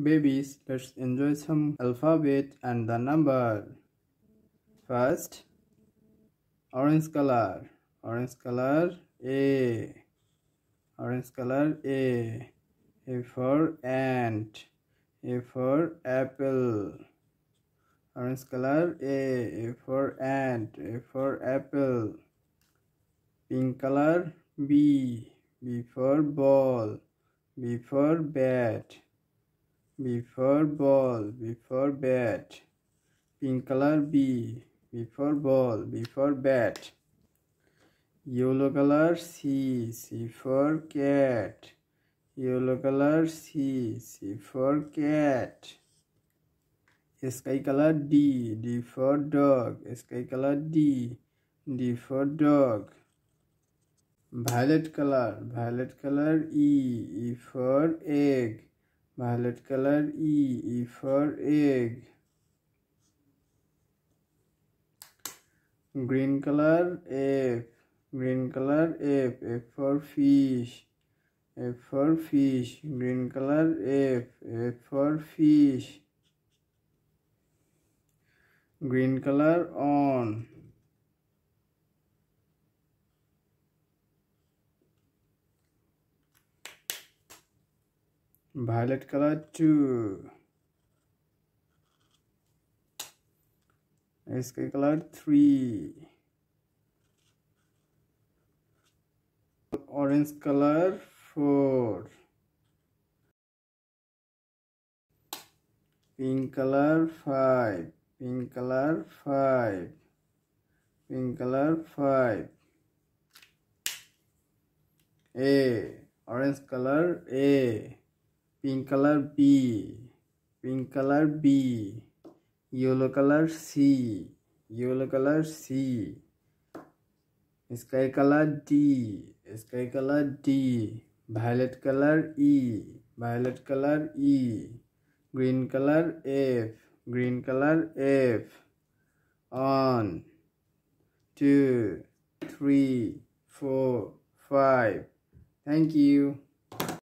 Babies, let's enjoy some alphabet and the number. First, orange color. Orange color A. Orange color A. A for ant. A for apple. Orange color A. A for ant. A for apple. Pink color B. B for ball. B for bat before ball before bat. Pink color b before ball before bat. Yellow color c c for cat. Yellow color c c for cat. Sky color d d for dog. Sky color d d for dog. Violet color violet color e e for egg violet color E, E for egg. Green color F, green color F, F for fish. F for fish, green color F, F for fish. Green color on. Violet color 2 sky color 3 orange color 4 pink color 5 pink color 5 pink color 5 a. Orange color a pink color B, pink color B, yellow color C, yellow color C, sky color D, sky color D, violet color E, violet color E, green color F, green color F, on, two, three, four, five. Thank you.